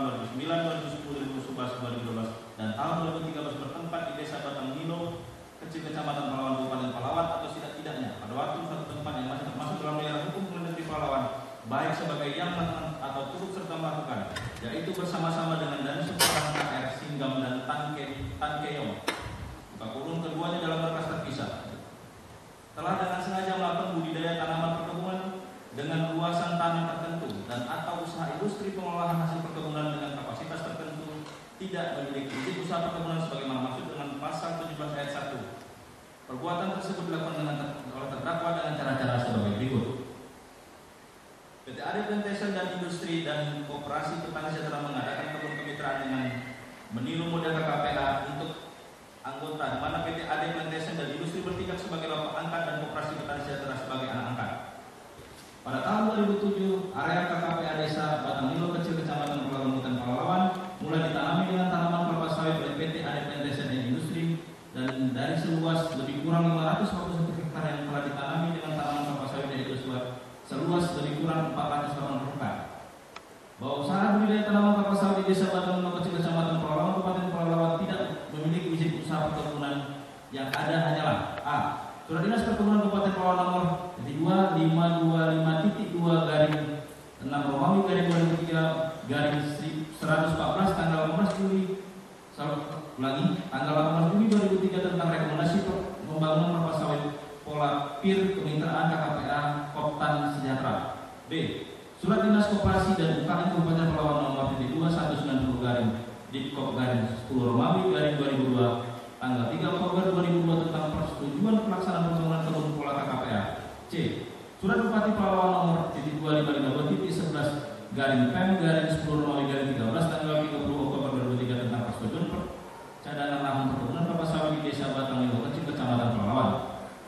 פעם ברית מילה, tidak memiliki izin usaha perkebunan sebagaimana maksud dengan pasal 17 ayat 1. Perbuatan tersebut dilakukan dengan oleh terdakwa dengan cara-cara sebagai berikut. PT AD Plantation dan Industri dan Koperasi Petani Sejahtera mengadakan kebun kemitraan dengan meniru model KKPA untuk anggota di mana PT AD Plantation dan Industri bertindak sebagai bapak angkat dan Koperasi Petani Sejahtera sebagai anak angkat. Pada tahun 2007, area KKPA Desa Batang Nilo Kecil Kecamatan Pelabuhan Hutan Pahlawan mulai ditanami dengan tanaman kelapa sawit oleh PT AD Plantation and Industry dan dari seluas lebih kurang 541 hektar yang telah ditanami dengan tanaman kelapa sawit yaitu seluas lebih kurang 480 hektar. Bahwa usaha budidaya tanaman kelapa Nilo Kecil Kecamatan Pahlawan Kabupaten Pahlawan tidak memiliki izin usaha perkebunan yang ada hanyalah A. Surat Dinas Perkebunan Kabupaten Pahlawan nomor 2525.2 garing 6 Romawi garing 2003 garing 114 tanggal 18 Juli ulangi tanggal 18 Juli 2003 tentang rekomendasi pembangunan kelapa sawit pola PIR kemitraan KKPA Koptan Sejahtera. B. Surat Dinas Koperasi dan UKM Kabupaten Pahlawan nomor 2190 garing Dikop garing 10 Romawi garing 2002 tanggal 3 Oktober 2002 tentang persetujuan pelaksanaan pembangunan kebun pola KKPA. C. Surat Bupati Pahlawan nomor 2552 11 garing PEM garing 10 Romawi garing 13 tanggal 30 Oktober 2003 tentang persetujuan cadangan lahan perkebunan kelapa sawit di Desa Batang Nilo Kecil Kecamatan Pahlawan.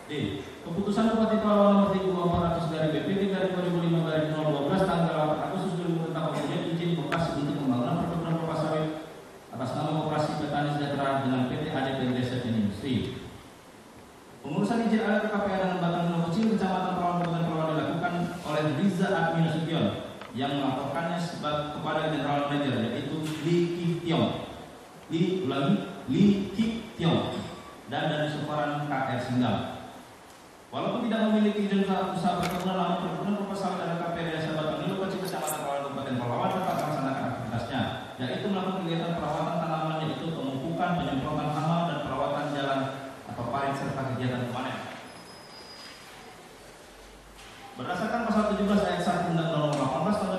D. Keputusan Bupati Pahlawan nomor 3400 garing BPT garing 2005 garing 012 tanggal 8 Agustus 2000 tentang pemberian izin lokasi untuk pembangunan perkebunan kelapa sawit atas nama Koperasi Petani Sejahtera dengan PT AD Plantation Industri. Pengurusan izin alih KPA dengan Batang Nilo Kecil Kecamatan Palawan Kabupaten Palawan dilakukan Riza Admin Nasution yang melaporkannya kepada General Manager yaitu Li Tiong. Li ulangi Li Tiong dan dari Suparan KR Singgam. Walaupun tidak memiliki izin usaha, perkebunan namun perkebunan sawit dan KPA Desa Batang Nilo Kecil Kecamatan Palawan Kabupaten Palawan tetap melaksanakan aktivitasnya yaitu melakukan kegiatan perawatan tanaman yaitu pemupukan, penyemprotan hama dan perawatan jalan atau parit serta kegiatan panen. Berdasarkan 17 ayat 1 Undang-Undang Nomor 18 Tahun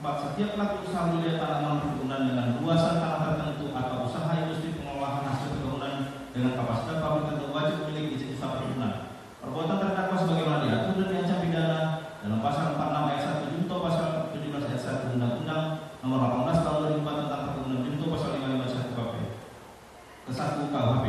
2004, setiap pelaku usaha budidaya tanaman perkebunan dengan luasan tanah tertentu atau usaha industri pengolahan hasil perkebunan dengan kapasitas pabrik tertentu wajib memiliki izin usaha perkebunan. Perbuatan terdakwa sebagaimana diatur dan diancam pidana dalam pasal 46 ayat 1 junto pasal 17 ayat 1 Undang-Undang Nomor 18 Tahun 2004 tentang perkebunan junto pasal 551 KP ke 1 KUHP.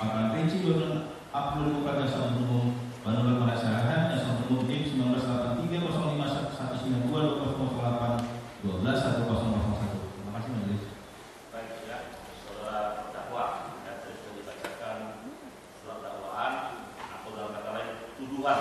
Pangkalan rinci 2 April Buka Jasa Umum Syarahat Jasa Umum NIM 1983 05 192 2008 12 1001. Terima kasih Majelis. Baik ya, saudara terdakwa dan dibacakan surat dakwaan atau dalam kata lain tuduhan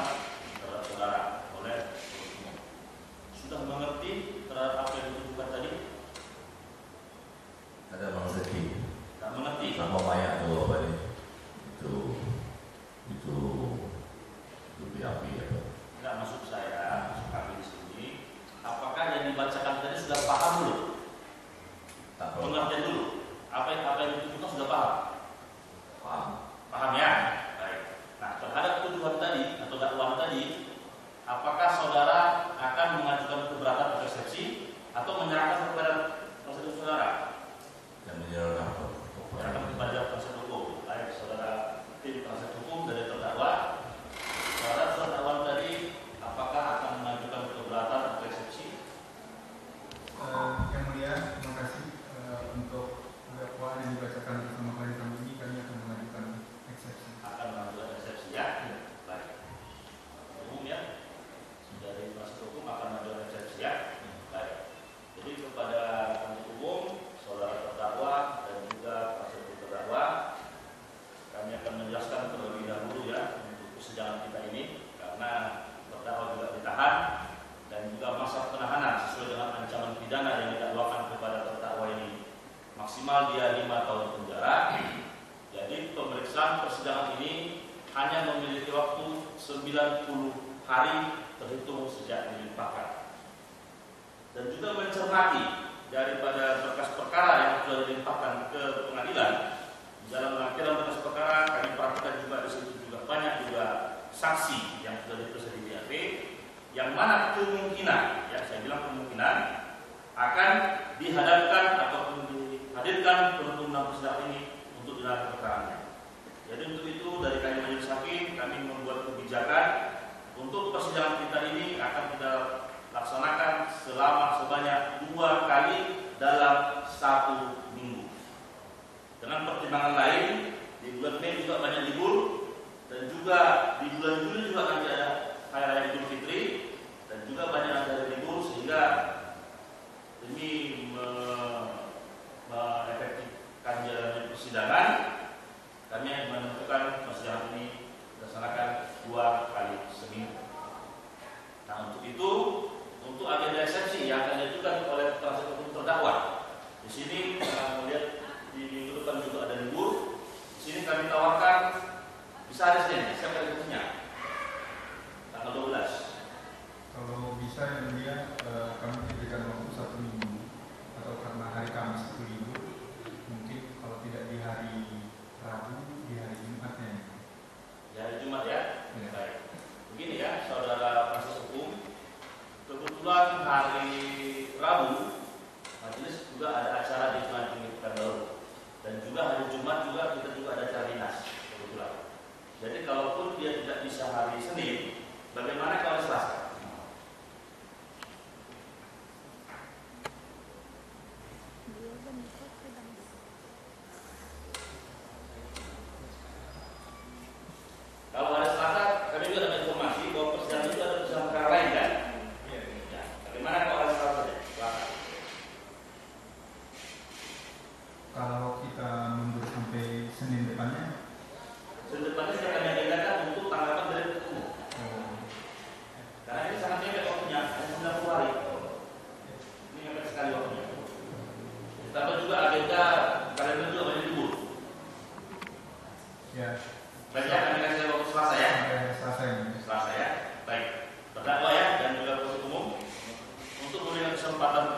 hanya memiliki waktu 90 hari terhitung sejak dilimpahkan. Dan juga mencermati daripada berkas perkara yang sudah dilimpahkan ke pengadilan. Dalam pengakhiran berkas perkara kami perhatikan juga di situ juga banyak juga saksi yang sudah diperiksa di BAP yang mana kemungkinan, ya saya bilang kemungkinan akan dihadapkan ataupun dihadirkan penuntut persidangan ini untuk dilakukan perkaraannya. Jadi untuk itu dari kajian majelis hakim kami membuat kebijakan untuk persidangan kita ini akan kita laksanakan selama sebanyak dua kali dalam satu minggu. Dengan pertimbangan lain, di bulan Mei juga banyak libur dan juga di bulan Juli juga akan pada